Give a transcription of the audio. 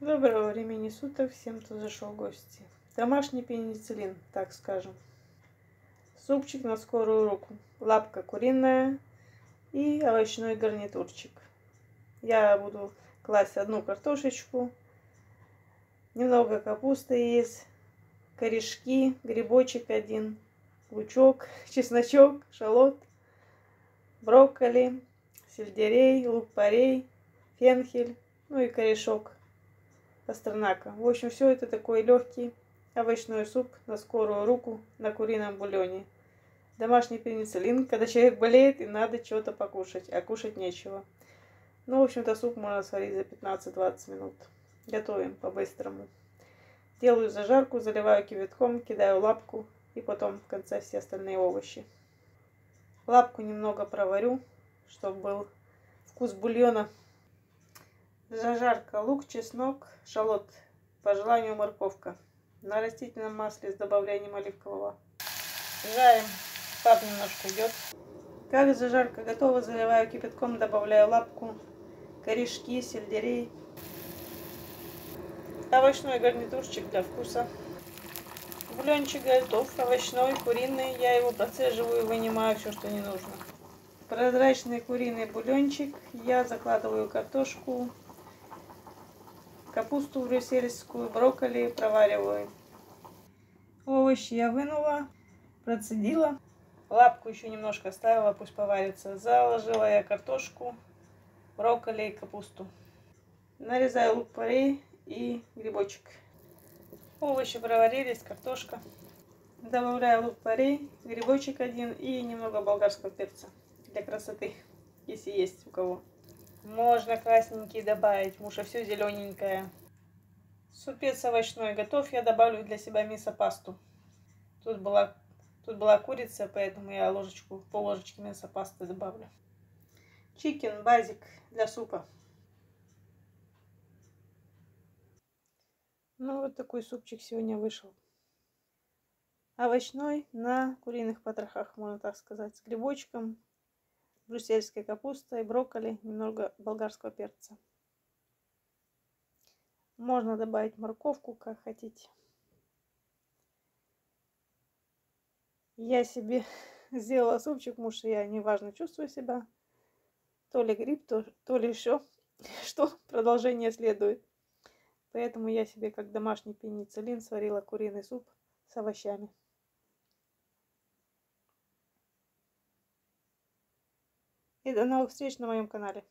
Доброго времени суток всем, кто зашел в гости. Домашний пенициллин, так скажем. Супчик на скорую руку. Лапка куриная и овощной гарнитурчик. Я буду класть одну картошечку, немного капусты есть, корешки, грибочек один, лучок, чесночок, шалот, брокколи, сельдерей, лук-порей, фенхель, ну и корешок пастернака. В общем, все это такой легкий овощной суп на скорую руку на курином бульоне. Домашний пенициллин, когда человек болеет и надо что-то покушать, а кушать нечего. Ну, в общем-то, суп можно сварить за 15-20 минут. Готовим по-быстрому. Делаю зажарку, заливаю кипятком, кидаю лапку и потом в конце все остальные овощи. Лапку немного проварю, чтобы был вкус бульона Зажарка, лук, чеснок, шалот. По желанию морковка. На растительном масле с добавлением оливкового. Жарим. Пап немножко идет. Как зажарка готова, заливаю кипятком, добавляю лапку, корешки, сельдерей. Овощной гарнитурчик для вкуса. Бульончик готов, овощной, куриный. Я его процеживаю, вынимаю все, что не нужно. Прозрачный куриный бульончик. Я закладываю картошку, Капусту брюссельскую, брокколи провариваю. Овощи я вынула, процедила. Лапку еще немножко оставила, пусть поварится. Заложила я картошку, брокколи и капусту. Нарезаю лук-порей и грибочек. Овощи проварились, картошка. Добавляю лук-порей, грибочек один и немного болгарского перца для красоты, если есть у кого. Можно красненький добавить, муша все зелененькое. Супец овощной готов. Я добавлю для себя мясо-пасту. Тут была, тут была курица, поэтому я ложечку, пол ложечки мясо-пасты добавлю. Чикен, базик для супа. Ну, вот такой супчик сегодня вышел. Овощной на куриных потрохах, можно так сказать, с грибочком, брюссельской капустой, брокколи, немного болгарского перца. Можно добавить морковку, как хотите. Я себе сделала супчик, потому что я неважно чувствую себя. То ли гриб, то, то ли еще что. Продолжение следует. Поэтому я себе как домашний пенициллин сварила куриный суп с овощами. И до новых встреч на моем канале.